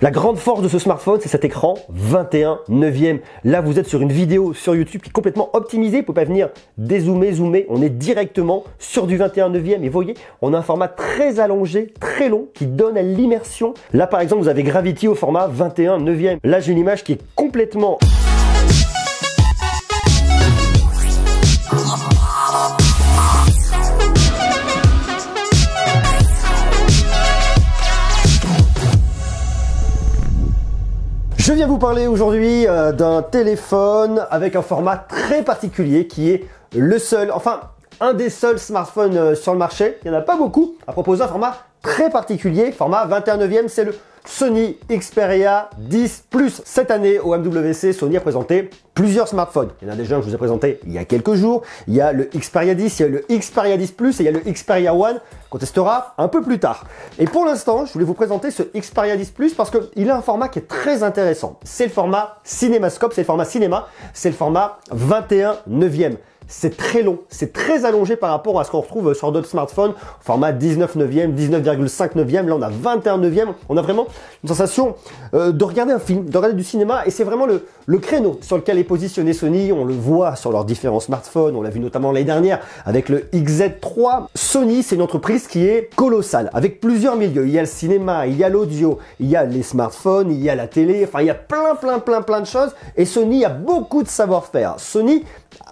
La grande force de ce smartphone, c'est cet écran 21 neuvième. Là, vous êtes sur une vidéo sur YouTube qui est complètement optimisée. Vous pouvez pas venir dézoomer, zoomer. On est directement sur du 21 neuvième. Et voyez, on a un format très allongé, très long, qui donne à l'immersion. Là, par exemple, vous avez Gravity au format 21 neuvième. Là, j'ai une image qui est complètement viens vous parler aujourd'hui euh, d'un téléphone avec un format très particulier qui est le seul, enfin un des seuls smartphones euh, sur le marché, il n'y en a pas beaucoup, à proposer un format très particulier, format 21 neuvième, c'est le Sony Xperia 10 Plus. Cette année au MWC, Sony a présenté plusieurs smartphones. Il y en a déjà un que je vous ai présenté il y a quelques jours. Il y a le Xperia 10, il y a le Xperia 10 Plus et il y a le Xperia One qu'on testera un peu plus tard. Et pour l'instant, je voulais vous présenter ce Xperia 10 Plus parce qu'il a un format qui est très intéressant. C'est le format Cinémascope, c'est le format cinéma, c'est le format 21 neuvième c'est très long, c'est très allongé par rapport à ce qu'on retrouve sur d'autres smartphones, format 19 neuvième, 19,5 neuvième, là on a 21 neuvième, on a vraiment une sensation euh, de regarder un film, de regarder du cinéma, et c'est vraiment le, le créneau sur lequel est positionné Sony, on le voit sur leurs différents smartphones, on l'a vu notamment l'année dernière avec le XZ3. Sony, c'est une entreprise qui est colossale, avec plusieurs milieux, il y a le cinéma, il y a l'audio, il y a les smartphones, il y a la télé, enfin il y a plein plein plein plein de choses, et Sony a beaucoup de savoir-faire. Sony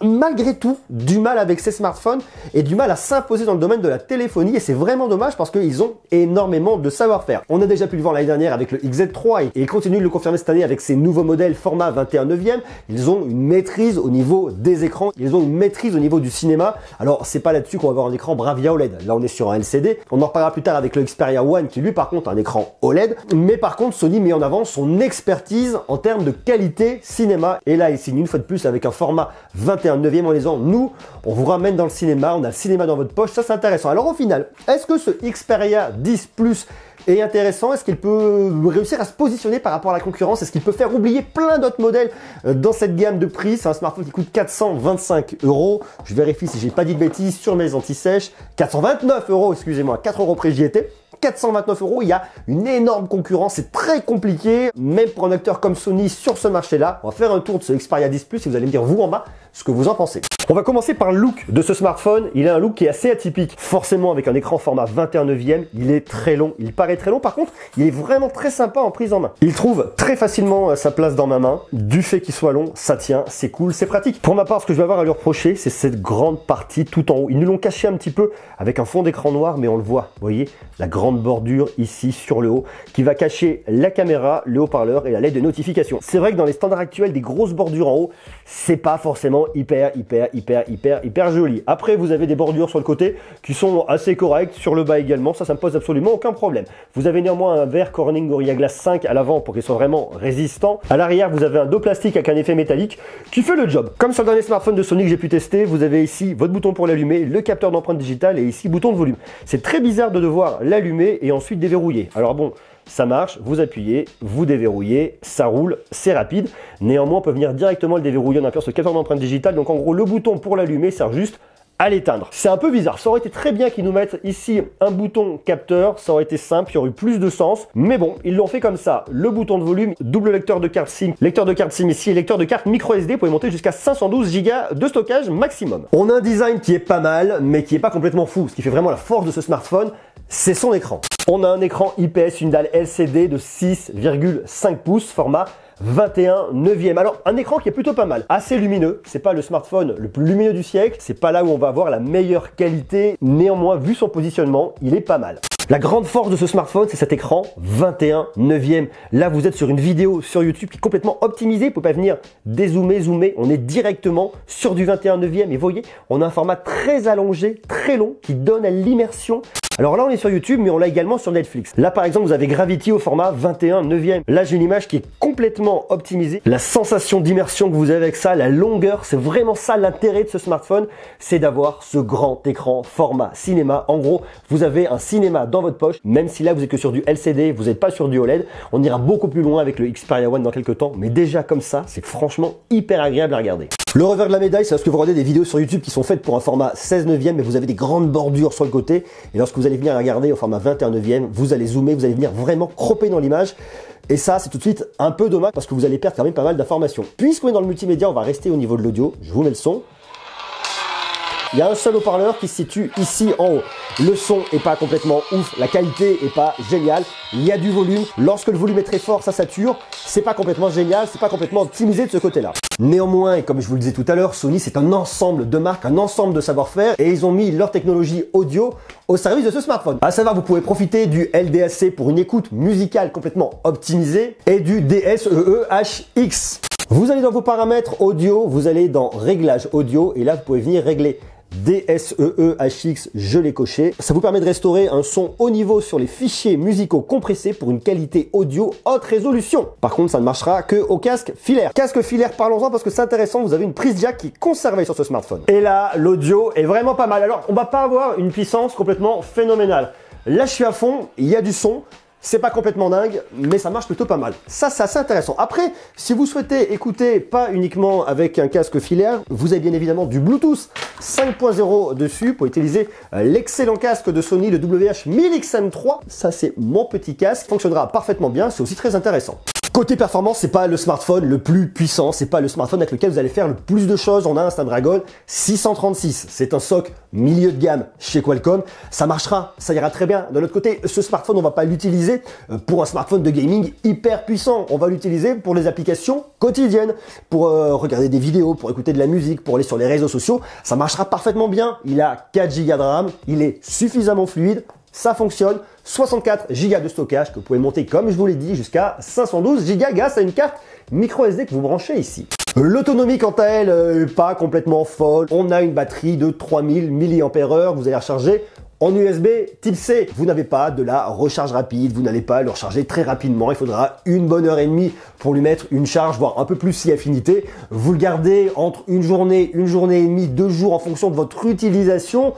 malgré tout du mal avec ses smartphones et du mal à s'imposer dans le domaine de la téléphonie et c'est vraiment dommage parce qu'ils ont énormément de savoir-faire. On a déjà pu le voir l'année dernière avec le XZ3 et ils continuent de le confirmer cette année avec ces nouveaux modèles format 21 neuvième. Ils ont une maîtrise au niveau des écrans, ils ont une maîtrise au niveau du cinéma. Alors c'est pas là-dessus qu'on va avoir un écran Bravia OLED. Là on est sur un LCD. On en reparlera plus tard avec le Xperia One qui lui par contre un écran OLED. Mais par contre Sony met en avant son expertise en termes de qualité cinéma et là il signe une fois de plus avec un format 21 neuvième en disant nous, on vous ramène dans le cinéma, on a le cinéma dans votre poche, ça c'est intéressant. Alors au final, est-ce que ce Xperia 10 Plus est intéressant Est-ce qu'il peut réussir à se positionner par rapport à la concurrence? Est-ce qu'il peut faire oublier plein d'autres modèles euh, dans cette gamme de prix? C'est un smartphone qui coûte 425 euros. Je vérifie si j'ai pas dit de bêtises sur mes anti-sèches. 429 euros, excusez-moi, 4 euros près j'y étais. 429 euros, il y a une énorme concurrence, c'est très compliqué, même pour un acteur comme Sony sur ce marché-là. On va faire un tour de ce Xperia 10 Plus et vous allez me dire vous en bas ce que vous en pensez. On va commencer par le look de ce smartphone. Il a un look qui est assez atypique. Forcément, avec un écran format 21 neuvième, il est très long. Il paraît très long. Par contre, il est vraiment très sympa en prise en main. Il trouve très facilement euh, sa place dans ma main. Du fait qu'il soit long, ça tient, c'est cool, c'est pratique. Pour ma part, ce que je vais avoir à lui reprocher, c'est cette grande partie tout en haut. Ils nous l'ont caché un petit peu avec un fond d'écran noir, mais on le voit. Vous voyez, la grande bordure ici sur le haut qui va cacher la caméra, le haut-parleur et la LED de notification. C'est vrai que dans les standards actuels, des grosses bordures en haut, c'est pas forcément hyper, hyper, hyper, hyper, hyper joli. Après, vous avez des bordures sur le côté qui sont assez correctes, sur le bas également, ça, ça me pose absolument aucun problème. Vous avez néanmoins un verre Corning Gorilla Glass 5 à l'avant pour qu'il soit vraiment résistant. À l'arrière, vous avez un dos plastique avec un effet métallique qui fait le job. Comme sur le dernier smartphone de Sony que j'ai pu tester, vous avez ici votre bouton pour l'allumer, le capteur d'empreinte digitale et ici bouton de volume. C'est très bizarre de devoir l'allumer et ensuite déverrouiller. Alors bon, ça marche, vous appuyez, vous déverrouillez, ça roule, c'est rapide. Néanmoins, on peut venir directement le déverrouiller en appuyant sur le capteur d'empreinte digitale. Donc en gros, le bouton pour l'allumer sert juste à l'éteindre. C'est un peu bizarre. Ça aurait été très bien qu'ils nous mettent ici un bouton capteur. Ça aurait été simple, il y aurait eu plus de sens. Mais bon, ils l'ont fait comme ça. Le bouton de volume, double lecteur de carte SIM, lecteur de carte SIM ici, lecteur de carte micro SD. Vous pouvez monter jusqu'à 512 Go de stockage maximum. On a un design qui est pas mal, mais qui est pas complètement fou. Ce qui fait vraiment la force de ce smartphone, c'est son écran. On a un écran IPS, une dalle LCD de 6,5 pouces, format 21 neuvième. Alors un écran qui est plutôt pas mal, assez lumineux. C'est pas le smartphone le plus lumineux du siècle, c'est pas là où on va avoir la meilleure qualité. Néanmoins, vu son positionnement, il est pas mal. La grande force de ce smartphone, c'est cet écran 21 neuvième. Là, vous êtes sur une vidéo sur YouTube qui est complètement optimisée. Vous pouvez pas venir dézoomer, zoomer. On est directement sur du 21 neuvième. Et voyez, on a un format très allongé, très long, qui donne à l'immersion. Alors là, on est sur YouTube, mais on l'a également sur Netflix. Là, par exemple, vous avez Gravity au format 21 neuvième. Là, j'ai une image qui est complètement optimisée. La sensation d'immersion que vous avez avec ça, la longueur, c'est vraiment ça l'intérêt de ce smartphone, c'est d'avoir ce grand écran format cinéma. En gros, vous avez un cinéma dans votre poche, même si là, vous êtes que sur du LCD, vous n'êtes pas sur du OLED. On ira beaucoup plus loin avec le Xperia One dans quelques temps, mais déjà comme ça, c'est franchement hyper agréable à regarder. Le revers de la médaille, c'est lorsque vous regardez des vidéos sur YouTube qui sont faites pour un format 16 neuvième, mais vous avez des grandes bordures sur le côté. Et lorsque vous allez venir regarder au format 21 neuvième, vous allez zoomer, vous allez venir vraiment cropper dans l'image. Et ça, c'est tout de suite un peu dommage parce que vous allez perdre quand même pas mal d'informations. Puisqu'on est dans le multimédia, on va rester au niveau de l'audio. Je vous mets le son. Il y a un seul haut-parleur qui se situe ici en haut. Le son est pas complètement ouf, la qualité est pas géniale. Il y a du volume. Lorsque le volume est très fort, ça sature. C'est pas complètement génial, c'est pas complètement optimisé de ce côté-là. Néanmoins, et comme je vous le disais tout à l'heure, Sony c'est un ensemble de marques, un ensemble de savoir-faire et ils ont mis leur technologie audio au service de ce smartphone. À savoir, vous pouvez profiter du LDAC pour une écoute musicale complètement optimisée et du DSEE-HX. Vous allez dans vos paramètres audio, vous allez dans réglages audio et là vous pouvez venir régler DSEE-HX, je l'ai coché. Ça vous permet de restaurer un son haut niveau sur les fichiers musicaux compressés pour une qualité audio haute résolution. Par contre, ça ne marchera que au casque filaire. Casque filaire, parlons-en parce que c'est intéressant, vous avez une prise jack qui est conservée sur ce smartphone. Et là, l'audio est vraiment pas mal. Alors, on va pas avoir une puissance complètement phénoménale. Là, je suis à fond, il y a du son. C'est pas complètement dingue, mais ça marche plutôt pas mal. Ça, c'est assez intéressant. Après, si vous souhaitez écouter pas uniquement avec un casque filaire, vous avez bien évidemment du Bluetooth 5.0 dessus pour utiliser euh, l'excellent casque de Sony, le WH-1000XM3. Ça, c'est mon petit casque. Fonctionnera parfaitement bien. C'est aussi très intéressant. Côté performance, c'est pas le smartphone le plus puissant, c'est pas le smartphone avec lequel vous allez faire le plus de choses. On a un Snapdragon 636. C'est un SoC milieu de gamme chez Qualcomm. Ça marchera, ça ira très bien. De l'autre côté, ce smartphone, on va pas l'utiliser euh, pour un smartphone de gaming hyper puissant. On va l'utiliser pour les applications quotidiennes, pour euh, regarder des vidéos, pour écouter de la musique, pour aller sur les réseaux sociaux. Ça marchera parfaitement bien. Il a 4 Go de RAM, il est suffisamment fluide, ça fonctionne. 64 Go de stockage que vous pouvez monter, comme je vous l'ai dit, jusqu'à 512 Go grâce à une carte micro SD que vous branchez ici. L'autonomie, quant à elle, euh, pas complètement folle. On a une batterie de 3000 mAh. Vous allez recharger en USB type C. Vous n'avez pas de la recharge rapide, vous n'allez pas le recharger très rapidement. Il faudra une bonne heure et demie pour lui mettre une charge, voire un peu plus si affinité. Vous le gardez entre une journée, une journée et demie, deux jours en fonction de votre utilisation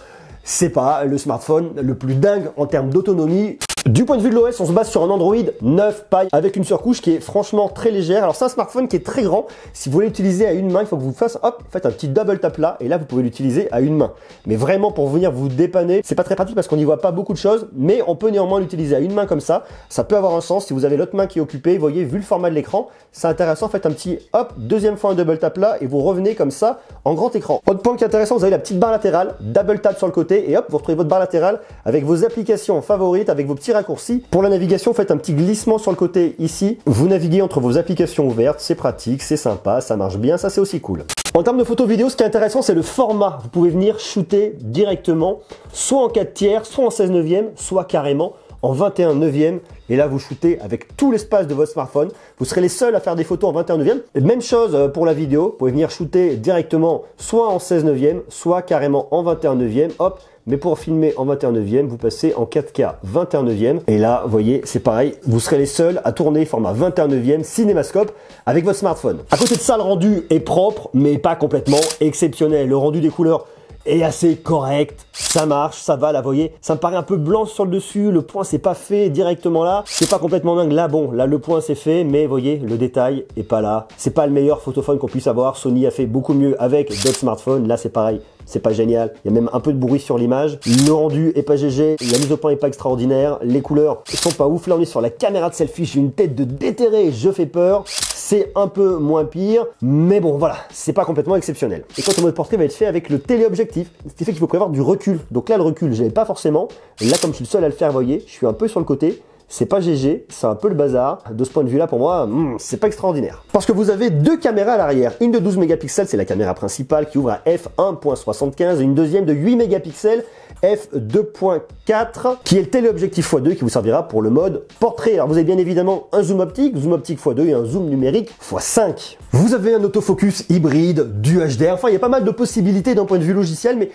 c'est pas le smartphone le plus dingue en termes d'autonomie. Du point de vue de l'OS, on se base sur un Android 9 Pie avec une surcouche qui est franchement très légère. Alors c'est un smartphone qui est très grand. Si vous voulez l'utiliser à une main, il faut que vous fassiez un petit double tap là et là vous pouvez l'utiliser à une main. Mais vraiment pour venir vous dépanner, c'est pas très pratique parce qu'on n'y voit pas beaucoup de choses, mais on peut néanmoins l'utiliser à une main comme ça. Ça peut avoir un sens si vous avez l'autre main qui est occupée. Vous voyez, vu le format de l'écran, c'est intéressant. Faites un petit hop, deuxième fois un double tap là et vous revenez comme ça en grand écran. Autre point qui est intéressant, vous avez la petite barre latérale, double tap sur le côté et hop, vous retrouvez votre barre latérale avec vos applications favorites, avec vos petits raccourcis. Pour la navigation, faites un petit glissement sur le côté ici. Vous naviguez entre vos applications ouvertes, c'est pratique, c'est sympa, ça marche bien, ça c'est aussi cool. En termes de photo vidéo, ce qui est intéressant, c'est le format. Vous pouvez venir shooter directement, soit en 4 tiers, soit en 16 neuvième, soit carrément en 21 neuvième. Et là, vous shootez avec tout l'espace de votre smartphone. Vous serez les seuls à faire des photos en 21 neuvième. Même chose euh, pour la vidéo. Vous pouvez venir shooter directement soit en 16 neuvième, soit carrément en 21 neuvième. Hop, mais pour filmer en 21 neuvième, vous passez en 4K 21 neuvième. Et là, vous voyez, c'est pareil. Vous serez les seuls à tourner format 21 neuvième cinémascope avec votre smartphone. À côté de ça, le rendu est propre, mais pas complètement exceptionnel. Le rendu des couleurs est assez correct, ça marche, ça va, là, vous voyez, ça me paraît un peu blanc sur le dessus, le point c'est pas fait directement là, c'est pas complètement dingue, là bon, là le point c'est fait, mais vous voyez, le détail est pas là, c'est pas le meilleur photophone qu'on puisse avoir, Sony a fait beaucoup mieux avec d'autres smartphones, là c'est pareil, c'est pas génial. Il y a même un peu de bruit sur l'image. Le rendu est pas GG, la mise au point est pas extraordinaire, les couleurs sont pas ouf. Là on est sur la caméra de selfie, j'ai une tête de déterré, je fais peur. C'est un peu moins pire, mais bon voilà, c'est pas complètement exceptionnel. Et quand le mode portrait va être fait avec le téléobjectif, ce qui fait qu'il faut prévoir du recul. Donc là le recul, je pas forcément. Là comme je suis le seul à le faire, vous voyez, je suis un peu sur le côté c'est pas GG, c'est un peu le bazar. De ce point de vue-là, pour moi, hmm, c'est pas extraordinaire. Parce que vous avez deux caméras à l'arrière. Une de 12 mégapixels, c'est la caméra principale qui ouvre à f1.75 et une deuxième de 8 mégapixels f2.4 qui est le téléobjectif x2 qui vous servira pour le mode portrait. Alors vous avez bien évidemment un zoom optique, zoom optique x2 et un zoom numérique x5. Vous avez un autofocus hybride, du HDR, enfin il y a pas mal de possibilités d'un point de vue logiciel mais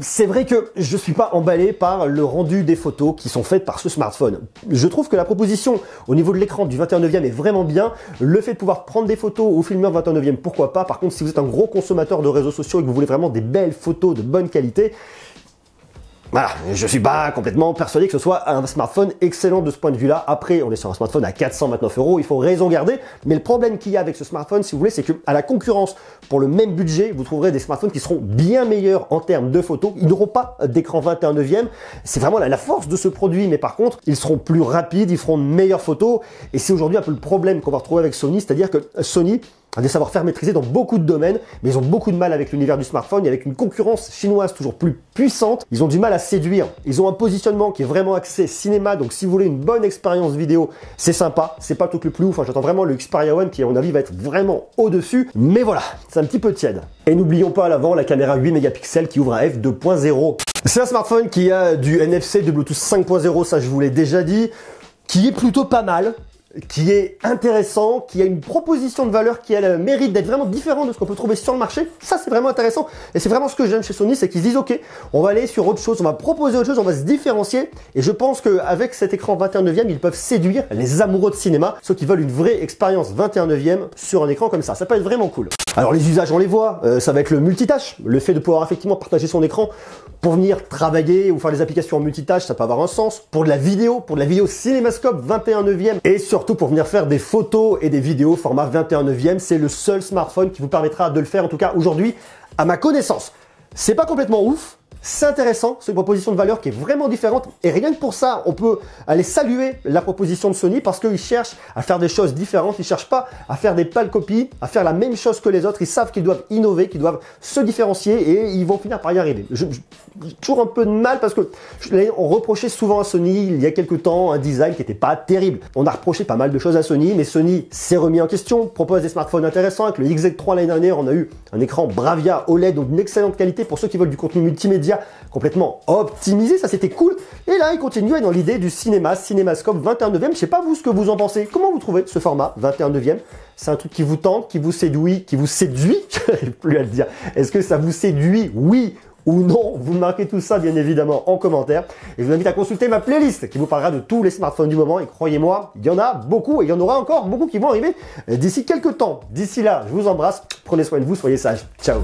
c'est vrai que je suis pas emballé par le rendu des photos qui sont faites par ce smartphone. Je trouve que la proposition au niveau de l'écran du 21 e est vraiment bien. Le fait de pouvoir prendre des photos ou filmer en 21 e pourquoi pas? Par contre, si vous êtes un gros consommateur de réseaux sociaux et que vous voulez vraiment des belles photos de bonne qualité, Voilà, je suis pas complètement persuadé que ce soit un smartphone excellent de ce point de vue-là. Après, on est sur un smartphone à 429 euros, il faut raison garder. Mais le problème qu'il y a avec ce smartphone, si vous voulez, c'est que à la concurrence, pour le même budget, vous trouverez des smartphones qui seront bien meilleurs en termes de photos. Ils n'auront pas d'écran 21 neuvième. C'est vraiment la, force de ce produit, mais par contre, ils seront plus rapides, ils feront de meilleures photos. Et c'est aujourd'hui un peu le problème qu'on va retrouver avec Sony, c'est-à-dire que Sony des savoir-faire maîtrisés dans beaucoup de domaines, mais ils ont beaucoup de mal avec l'univers du smartphone et avec une concurrence chinoise toujours plus puissante. Ils ont du mal à séduire. Ils ont un positionnement qui est vraiment axé cinéma, donc si vous voulez une bonne expérience vidéo, c'est sympa. C'est pas le truc le plus ouf. Enfin, j'attends vraiment le Xperia One qui, à mon avis, va être vraiment au-dessus. Mais voilà, c'est un petit peu tiède. Et n'oublions pas à l'avant la caméra 8 mégapixels qui ouvre à f2.0. C'est un smartphone qui a du NFC, de Bluetooth 5.0, ça je vous l'ai déjà dit, qui est plutôt pas mal qui est intéressant, qui a une proposition de valeur qui a le mérite d'être vraiment différent de ce qu'on peut trouver sur le marché. Ça, c'est vraiment intéressant. Et c'est vraiment ce que j'aime chez Sony, c'est qu'ils disent, OK, on va aller sur autre chose, on va proposer autre chose, on va se différencier. Et je pense qu'avec cet écran 21 neuvième, ils peuvent séduire les amoureux de cinéma, ceux qui veulent une vraie expérience 21 neuvième sur un écran comme ça. Ça peut être vraiment cool. Alors les usages, on les voit, euh, ça va être le multitâche, le fait de pouvoir effectivement partager son écran pour venir travailler ou faire des applications en multitâche, ça peut avoir un sens. Pour de la vidéo, pour de la vidéo cinémascope 21 neuvième et surtout pour venir faire des photos et des vidéos format 21 neuvième, c'est le seul smartphone qui vous permettra de le faire en tout cas aujourd'hui à ma connaissance. C'est pas complètement ouf, c'est intéressant, c'est une proposition de valeur qui est vraiment différente. Et rien que pour ça, on peut aller saluer la proposition de Sony parce qu'ils cherchent à faire des choses différentes. Ils cherchent pas à faire des pâles copies, à faire la même chose que les autres. Ils savent qu'ils doivent innover, qu'ils doivent se différencier et ils vont finir par y arriver. J'ai toujours un peu de mal parce que on reprochait souvent à Sony il y a quelques temps un design qui n'était pas terrible. On a reproché pas mal de choses à Sony, mais Sony s'est remis en question, propose des smartphones intéressants. Avec le XZ3 l'année dernière, on a eu un écran Bravia OLED, donc d'une excellente qualité pour ceux qui veulent du contenu multimédia complètement optimisé, ça c'était cool. Et là, il continue dans l'idée du cinéma, cinémascope 21 neuvième. Je sais pas vous ce que vous en pensez. Comment vous trouvez ce format 21 neuvième? C'est un truc qui vous tente, qui vous séduit, qui vous séduit? Plus à le dire. Est-ce que ça vous séduit? Oui ou non, vous marquez tout ça bien évidemment en commentaire. Et je vous invite à consulter ma playlist qui vous parlera de tous les smartphones du moment. Et croyez-moi, il y en a beaucoup et il y en aura encore beaucoup qui vont arriver d'ici quelques temps. D'ici là, je vous embrasse, prenez soin de vous, soyez sages. Ciao